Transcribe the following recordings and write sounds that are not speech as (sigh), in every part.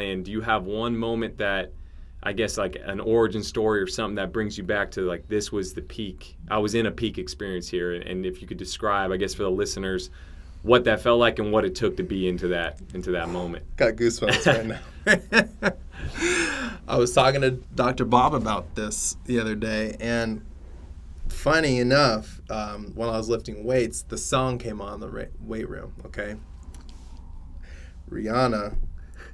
And do you have one moment that I guess like an origin story or something that brings you back to like this was the peak. I was in a peak experience here, and if you could describe, I guess for the listeners, what that felt like and what it took to be into that into that moment. Got goosebumps right now. (laughs) I was talking to Dr. Bob about this the other day, and funny enough, um, while I was lifting weights, the song came on the weight room. Okay, Rihanna.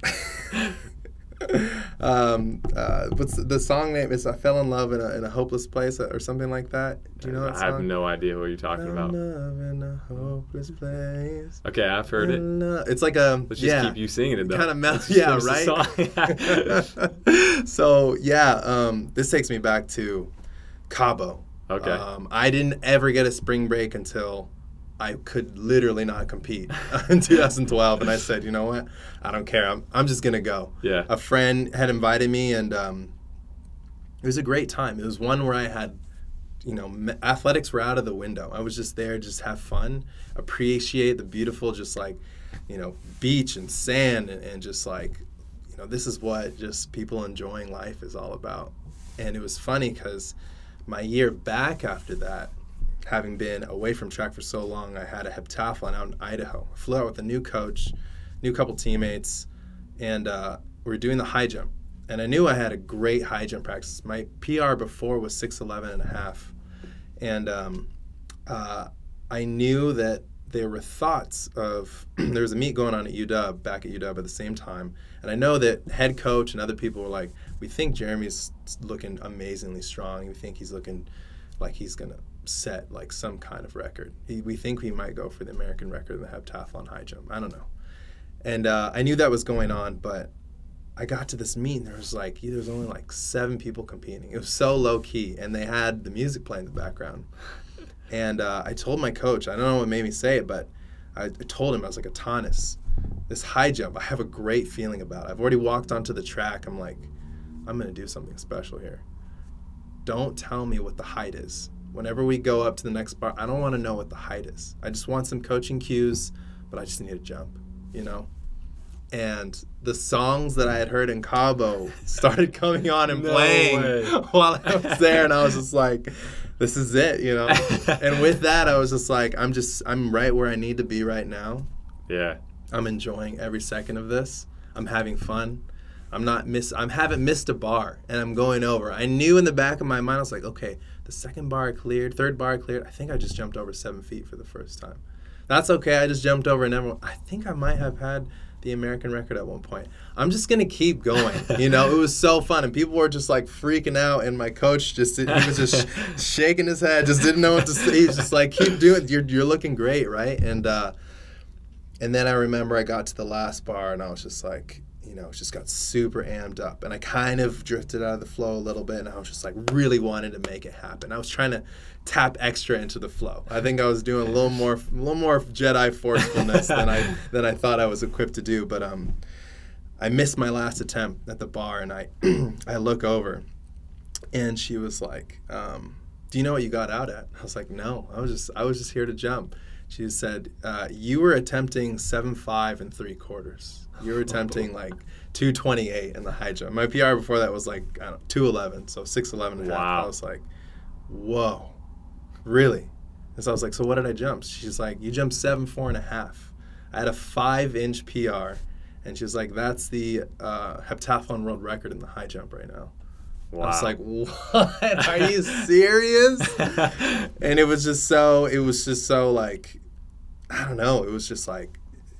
(laughs) um, uh, what's the, the, song name? Is I fell in love in a, in a hopeless place or something like that. Do you know that song? I have no idea what you're talking about. Love in a hopeless place. Okay, I've heard it. It's like a let's just yeah, keep you singing it though. Kind of mel- yeah, right. (laughs) (laughs) so yeah, um, this takes me back to Cabo. Okay. Um, I didn't ever get a spring break until I could literally not compete (laughs) in 2012, and I said, you know what, I don't care. I'm I'm just gonna go. Yeah. A friend had invited me, and um, it was a great time. It was one where I had, you know, athletics were out of the window. I was just there, just have fun, appreciate the beautiful, just like, you know, beach and sand, and, and just like, you know, this is what just people enjoying life is all about. And it was funny because my year back after that having been away from track for so long, I had a heptathlon out in Idaho. I flew out with a new coach, new couple teammates, and uh, we were doing the high jump. And I knew I had a great high jump practice. My PR before was 6'11 and a half. And um, uh, I knew that there were thoughts of (clears throat) there was a meet going on at UW back at UW at the same time, and I know that head coach and other people were like, "We think Jeremy's looking amazingly strong. We think he's looking like he's gonna set like some kind of record. He, we think we might go for the American record in the heptathlon high jump. I don't know. And uh, I knew that was going on, but I got to this meet and there was like there was only like seven people competing. It was so low key, and they had the music playing in the background. And uh, I told my coach, I don't know what made me say it, but I, I told him I was like, Atanas, this high jump, I have a great feeling about. It. I've already walked onto the track. I'm like, I'm gonna do something special here. Don't tell me what the height is whenever we go up to the next bar, I don't want to know what the height is. I just want some coaching cues, but I just need to jump, you know? And the songs that I had heard in Cabo (laughs) started coming on and no playing way. (laughs) while I was there, and I was just like, this is it, you know? (laughs) and with that, I was just like, I'm just, I'm right where I need to be right now. Yeah. I'm enjoying every second of this. I'm having fun. I'm not miss. I haven't missed a bar, and I'm going over. I knew in the back of my mind, I was like, okay, the second bar cleared, third bar cleared. I think I just jumped over seven feet for the first time. That's okay. I just jumped over and everyone. I think I might have had the American record at one point. I'm just gonna keep going. You know, it was so fun, and people were just like freaking out, and my coach just he was just sh- (laughs) shaking his head, just didn't know what to say. He's just like, keep doing. You're you're looking great, right? And uh, and then I remember I got to the last bar, and I was just like, you know, just got super amped up. And I kind of drifted out of the flow a little bit. And I was just like, really wanted to make it happen. I was trying to tap extra into the flow. I think I was doing a little more, a little more Jedi forcefulness than I (laughs) than I thought I was equipped to do. But um, I missed my last attempt at the bar, and I (clears throat) I look over, and she was like, um, "Do you know what you got out at?" I was like, "No, I was just I was just here to jump." She said, uh, "You were attempting seven five and three quarters." You were attempting (laughs) like 228 in the high jump. My PR before that was like I don't 211, so 611 and a half. Wow. I was like, whoa, really? And so I was like, so what did I jump? She's like, you jumped seven four and a half. I had a five inch PR, and she's was like, that's the uh, heptathlon world record in the high jump right now. Wow. I was like, what? Are you (laughs) serious? (laughs) and it was just so, it was just so like, I don't know. It was just like,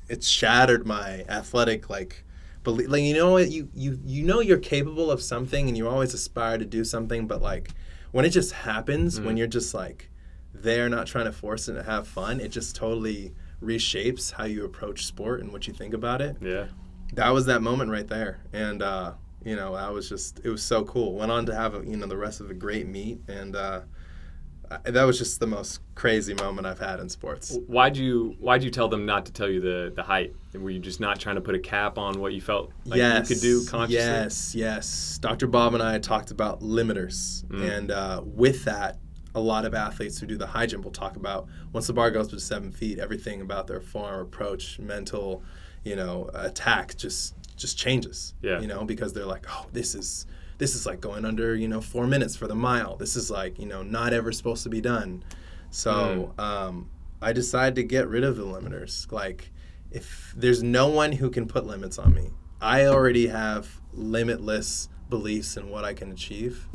it shattered my athletic like belief. Like you know what you you you know you're capable of something, and you always aspire to do something, but like when it just happens, Mm-hmm. when you're just like there, not trying to force it to have fun, it just totally reshapes how you approach sport and what you think about it. yeah. That was that moment right there, and uh, you know I was just it was so cool. Went on to have a, you know the rest of a great meet, and uh, that was just the most crazy moment I've had in sports. Why'd you Why'd you tell them not to tell you the the height? Were you just not trying to put a cap on what you felt like yes, you could do consciously? Yes, yes. Dr. Bob and I talked about limiters, Mm. and uh, with that, a lot of athletes who do the high jump will talk about once the bar goes to seven feet, everything about their form, approach, mental, you know, attack just just changes. Yeah. You know, because they're like, oh, this is this is like going under you know four minutes for the mile. This is like you know not ever supposed to be done. So um, I decided to get rid of the limiters. Like if there's no one who can put limits on me, I already have limitless beliefs in what I can achieve.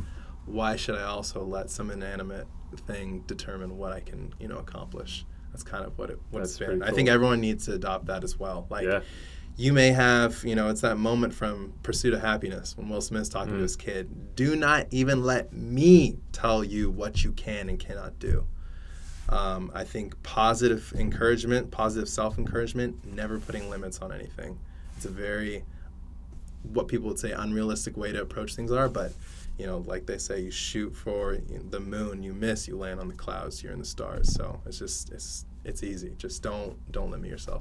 Why should I also let some inanimate thing determine what I can you know accomplish? That's kind of what it what That's it's been. pretty I think everyone needs to adopt that as well. Like Yeah. You may have, you know, it's that moment from Pursuit of Happiness when Will Smith's talking Mm. to his kid. Do not even let me tell you what you can and cannot do. Um, I think positive encouragement, positive self encouragement, never putting limits on anything. It's a very, what people would say, unrealistic way to approach things are, but. You know, like they say, you shoot for the moon, you miss, you land on the clouds, you're in the stars. So it's just, it's, it's easy. Just don't, don't limit yourself.